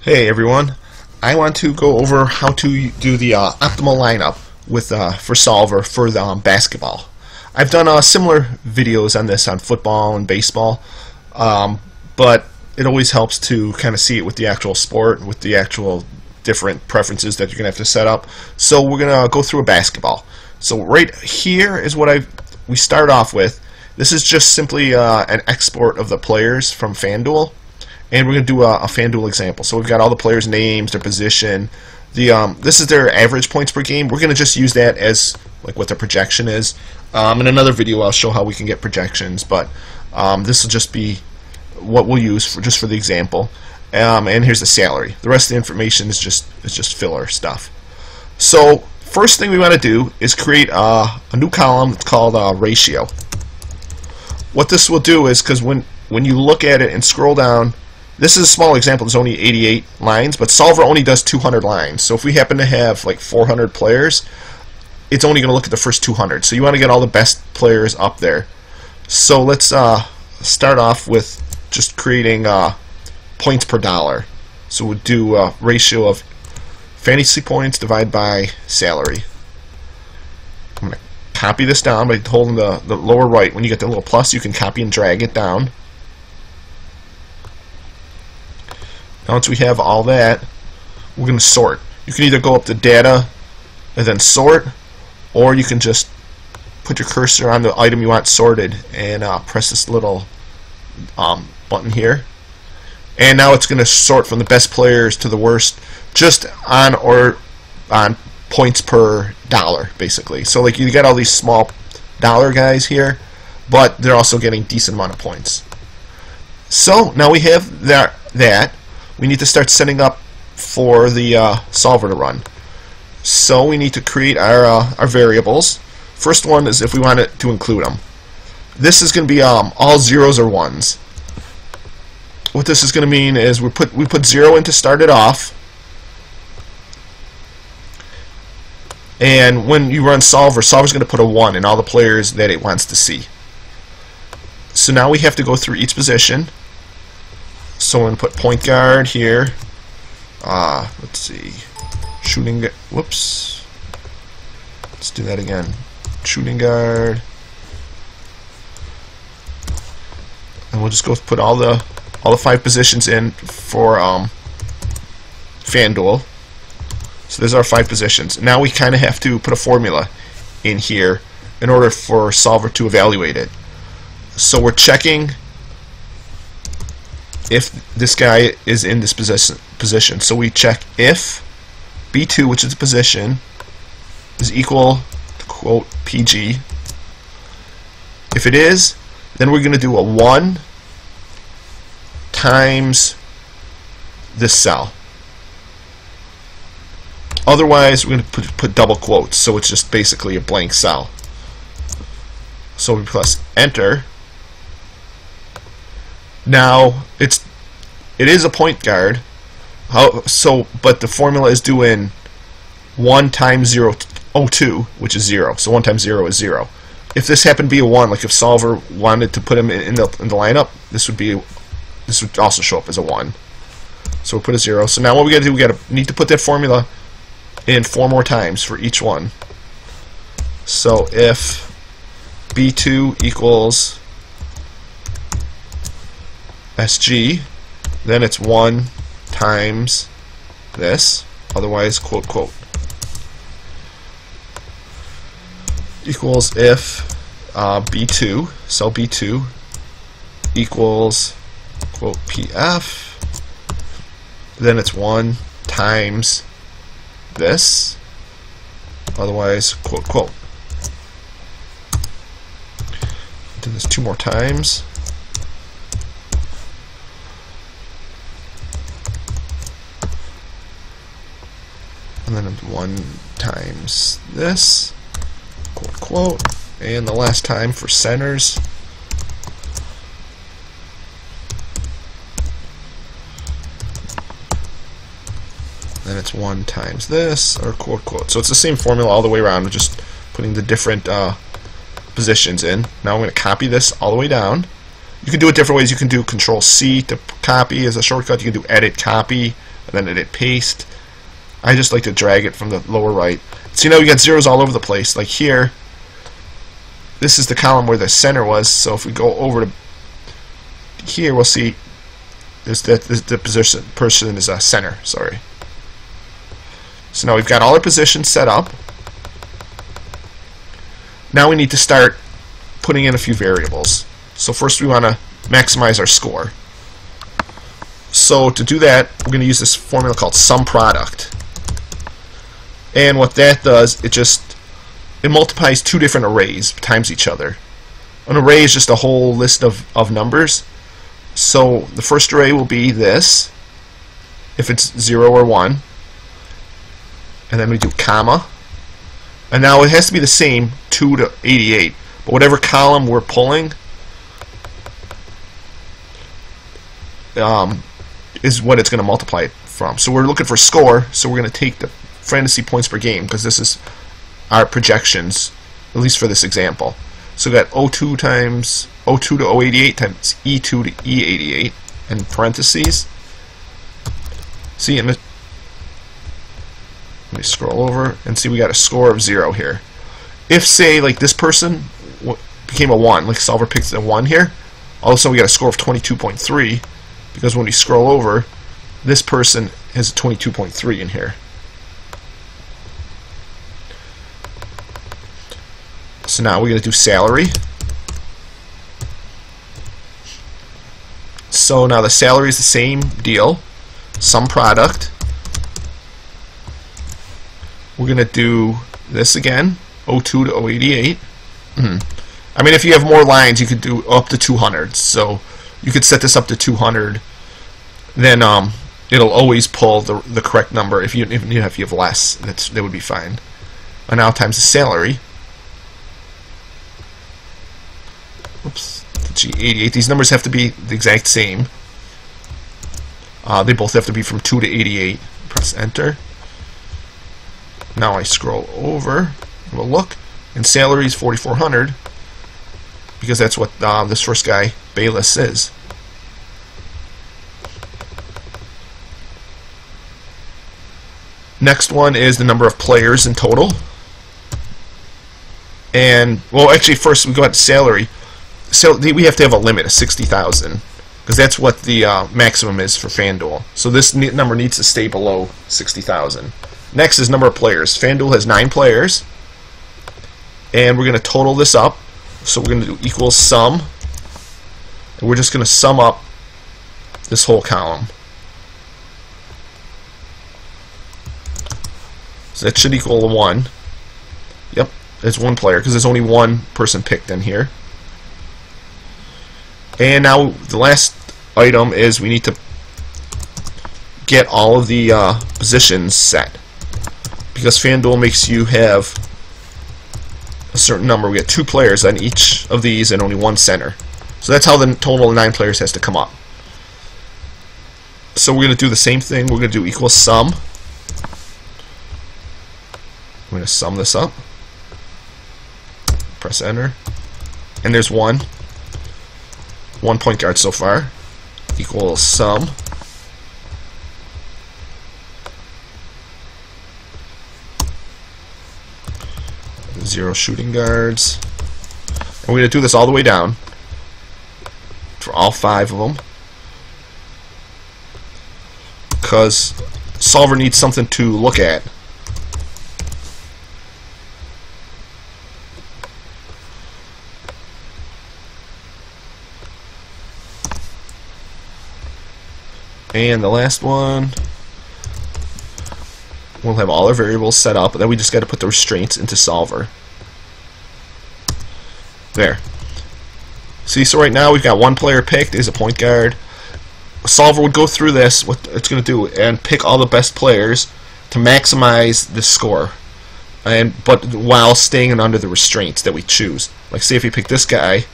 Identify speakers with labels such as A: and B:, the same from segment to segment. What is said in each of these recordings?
A: Hey everyone, I want to go over how to do the uh, optimal lineup with uh, for Solver for the um, basketball. I've done uh, similar videos on this on football and baseball, um, but it always helps to kind of see it with the actual sport, with the actual different preferences that you're to have to set up. So we're going to go through a basketball. So right here is what I we start off with. This is just simply uh, an export of the players from FanDuel and we're going to do a, a FanDuel example. So we've got all the players' names, their position. The um, this is their average points per game. We're going to just use that as like what their projection is. Um, in another video, I'll show how we can get projections, but um, this will just be what we'll use for just for the example. Um, and here's the salary. The rest of the information is just is just filler stuff. So first thing we want to do is create a, a new column called uh, ratio. What this will do is because when when you look at it and scroll down this is a small example. There's only 88 lines, but Solver only does 200 lines. So if we happen to have like 400 players, it's only going to look at the first 200. So you want to get all the best players up there. So let's uh, start off with just creating uh, points per dollar. So we'll do a ratio of fantasy points divided by salary. I'm going to copy this down by holding the, the lower right. When you get the little plus, you can copy and drag it down. Now once we have all that, we're going to sort. You can either go up to data and then sort, or you can just put your cursor on the item you want sorted and uh, press this little um, button here. And now it's going to sort from the best players to the worst, just on or on points per dollar, basically. So like you get all these small dollar guys here, but they're also getting decent amount of points. So now we have that that we need to start setting up for the uh, solver to run. So we need to create our, uh, our variables. First one is if we want it to include them. This is going to be um, all zeros or ones. What this is going to mean is we put we put zero in to start it off, and when you run solver, solver's going to put a one in all the players that it wants to see. So now we have to go through each position so I'm going to put point guard here. Uh, let's see. Shooting, whoops. Let's do that again. Shooting guard. And we'll just go put all the all the five positions in for um, FanDuel. So there's our five positions. Now we kind of have to put a formula in here in order for Solver to evaluate it. So we're checking if this guy is in this position. position. So we check if B2, which is the position, is equal to quote PG. If it is, then we're going to do a 1 times this cell. Otherwise, we're going to put, put double quotes, so it's just basically a blank cell. So we press enter. Now it's it is a point guard. How so? But the formula is doing one times zero oh two, which is zero. So one times zero is zero. If this happened to be a one, like if Solver wanted to put him in the in the lineup, this would be this would also show up as a one. So we put a zero. So now what we got to do? We got to need to put that formula in four more times for each one. So if B2 equals SG, then it's 1 times this, otherwise quote quote. Equals if uh, B2, cell B2, equals quote PF, then it's 1 times this, otherwise quote quote. Do this two more times. Then 1 times this, quote, quote, and the last time for centers, then it's 1 times this, or quote, quote. So it's the same formula all the way around, just putting the different uh, positions in. Now I'm going to copy this all the way down. You can do it different ways. You can do Control C to copy as a shortcut. You can do Edit Copy and then Edit paste. I just like to drag it from the lower right. So you know we got zeros all over the place. Like here, this is the column where the center was. So if we go over to here, we'll see is that the position person is a center. Sorry. So now we've got all our positions set up. Now we need to start putting in a few variables. So first we want to maximize our score. So to do that, we're going to use this formula called sum product. And what that does, it just it multiplies two different arrays times each other. An array is just a whole list of, of numbers. So the first array will be this, if it's 0 or 1. And then we do comma. And now it has to be the same, 2 to 88. But whatever column we're pulling um, is what it's going to multiply it from. So we're looking for score, so we're going to take the fantasy points per game because this is our projections, at least for this example. So we got O2 times O2 to O88 times E2 to E88 in parentheses. See, let me scroll over and see we got a score of 0 here. If, say, like this person became a 1, like solver picks a 1 here, also we got a score of 22.3 because when we scroll over, this person has a 22.3 in here. So now we're going to do salary. So now the salary is the same deal. Sum product. We're going to do this again. 02 to 088. Mm -hmm. I mean, if you have more lines, you could do up to 200. So you could set this up to 200. Then um, it'll always pull the, the correct number. If you, if you have less, that's, that would be fine. And now times the salary. Oops, G88. These numbers have to be the exact same. Uh, they both have to be from 2 to 88. Press enter. Now I scroll over. We'll look. And salary is 4400 because that's what uh, this first guy, Bayless, is. Next one is the number of players in total. And, well, actually, first we go to salary so we have to have a limit of 60,000 because that's what the uh, maximum is for FanDuel. So this number needs to stay below 60,000. Next is number of players. FanDuel has nine players, and we're going to total this up. So we're going to do equals sum, and we're just going to sum up this whole column. So that should equal 1. Yep, it's one player because there's only one person picked in here. And now the last item is we need to get all of the uh, positions set. Because FanDuel makes you have a certain number. We get two players on each of these and only one center. So that's how the total of nine players has to come up. So we're going to do the same thing. We're going to do equal sum. I'm going to sum this up. Press enter. And there's one one point guard so far. Equals sum. Zero shooting guards. And we're going to do this all the way down. For all five of them because solver needs something to look at And the last one, we'll have all our variables set up, and then we just got to put the restraints into solver. There. See, so right now we've got one player picked is a point guard. Solver would go through this, what it's going to do, and pick all the best players to maximize the score, and but while staying under the restraints that we choose. Like, say if you pick this guy,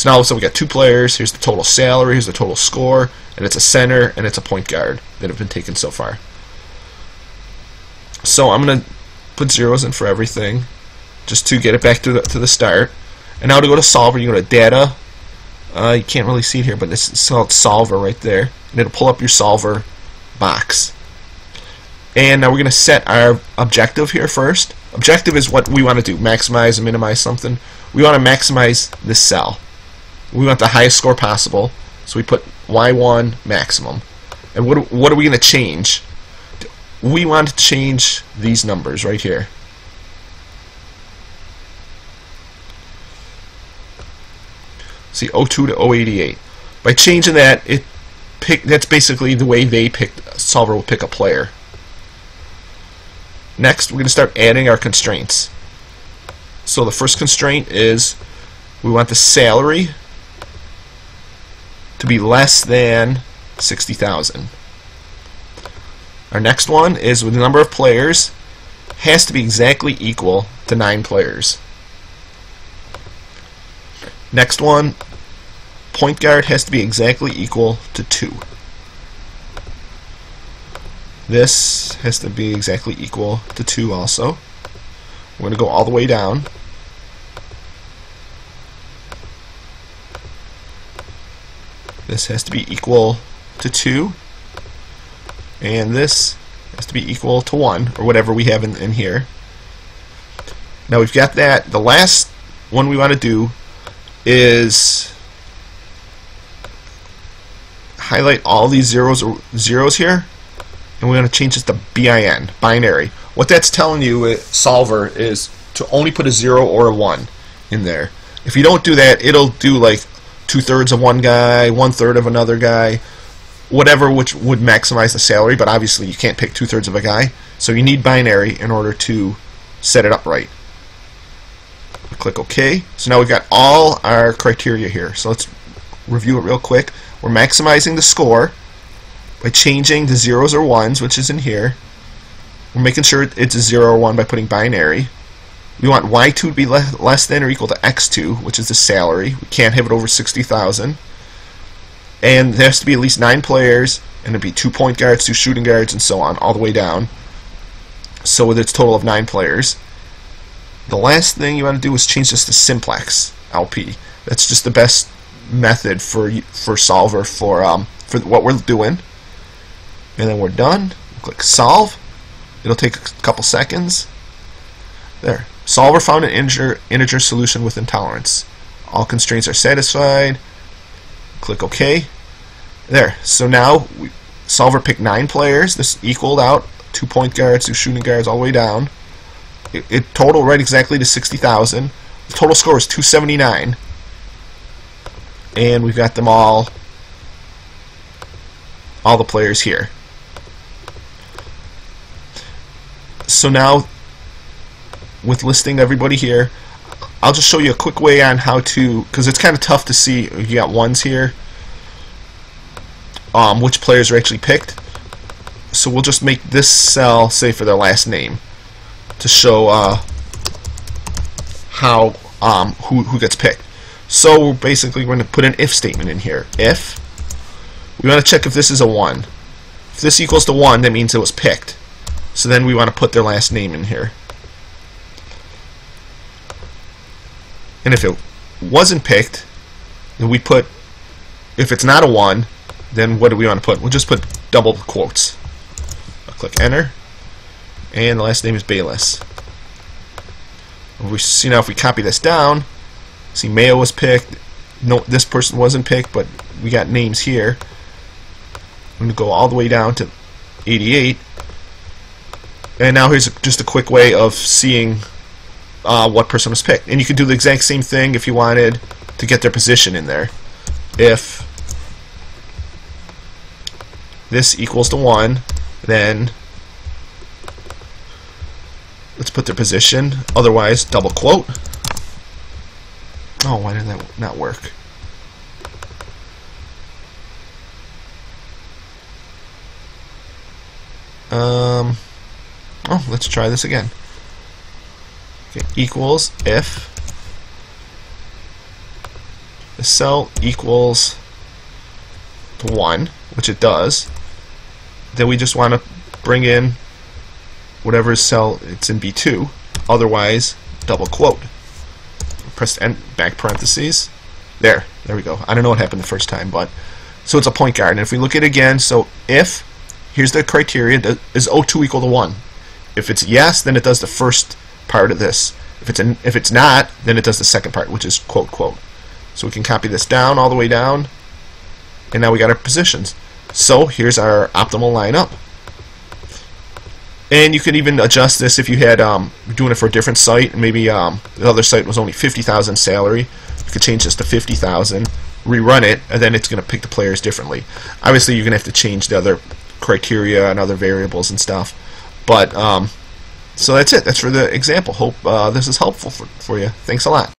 A: so now so we got two players. Here's the total salary. Here's the total score, and it's a center and it's a point guard that have been taken so far. So I'm gonna put zeros in for everything, just to get it back to the to the start. And now to go to solver, you go to data. Uh, you can't really see it here, but this is called solver right there, and it'll pull up your solver box. And now we're going to set our objective here first. Objective is what we want to do, maximize and minimize something. We want to maximize this cell. We want the highest score possible, so we put Y1 maximum. And what, what are we going to change? We want to change these numbers right here. See 02 to 088. By changing that, it pick that's basically the way they pick solver will pick a player. Next, we're going to start adding our constraints. So the first constraint is we want the salary to be less than 60,000. Our next one is with the number of players has to be exactly equal to 9 players. Next one, point guard has to be exactly equal to 2. This has to be exactly equal to 2 also. We're going to go all the way down. This has to be equal to 2. And this has to be equal to 1, or whatever we have in, in here. Now we've got that. The last one we want to do is highlight all these zeros or zeros here and we're going to change this to bin binary what that's telling you uh, solver is to only put a zero or a one in there if you don't do that it'll do like two-thirds of one guy one-third of another guy whatever which would maximize the salary but obviously you can't pick two-thirds of a guy so you need binary in order to set it up right click OK. So now we've got all our criteria here. So let's review it real quick. We're maximizing the score by changing the zeros or ones, which is in here. We're making sure it's a 0 or 1 by putting binary. We want y2 to be le less than or equal to x2, which is the salary. We can't have it over 60,000. And there has to be at least 9 players, and it'd be 2 point guards, 2 shooting guards, and so on, all the way down. So with its total of 9 players. The last thing you want to do is change this to simplex LP. That's just the best method for for solver for um, for what we're doing. And then we're done. Click solve. It'll take a couple seconds. There. Solver found an integer, integer solution with intolerance. All constraints are satisfied. Click OK. There. So now we, solver picked nine players. This equaled out two point guards, two shooting guards, all the way down. It, it totaled right exactly to 60,000. The total score is 279. And we've got them all, all the players here. So now, with listing everybody here, I'll just show you a quick way on how to, because it's kind of tough to see, you got ones here, um, which players are actually picked. So we'll just make this cell say for their last name to show uh, how um, who, who gets picked. So we're basically going to put an if statement in here. If we want to check if this is a 1. If this equals to 1, that means it was picked. So then we want to put their last name in here. And if it wasn't picked, then we put, if it's not a 1, then what do we want to put? We'll just put double quotes. I'll click enter and the last name is Bayless. We see now if we copy this down, see Mayo was picked. No, this person wasn't picked, but we got names here. I'm going to go all the way down to 88. And now here's just a quick way of seeing uh, what person was picked. And you could do the exact same thing if you wanted to get their position in there. If this equals to 1, then Let's put their position. Otherwise, double quote. Oh, why did that not work? Um, oh, let's try this again. Okay, equals if the cell equals to 1, which it does, then we just want to bring in whatever cell it's in B2. Otherwise, double quote. Press end back parentheses. There, there we go. I don't know what happened the first time, but so it's a point guard. And if we look at it again, so if here's the criteria. Is O2 equal to 1? If it's yes, then it does the first part of this. If it's an, if it's not, then it does the second part, which is quote quote. So we can copy this down all the way down, and now we got our positions. So here's our optimal lineup. And you could even adjust this if you had um, doing it for a different site. Maybe um, the other site was only 50,000 salary. You could change this to 50,000, rerun it, and then it's going to pick the players differently. Obviously, you're going to have to change the other criteria and other variables and stuff. But um, so that's it. That's for the example. Hope uh, this is helpful for, for you. Thanks a lot.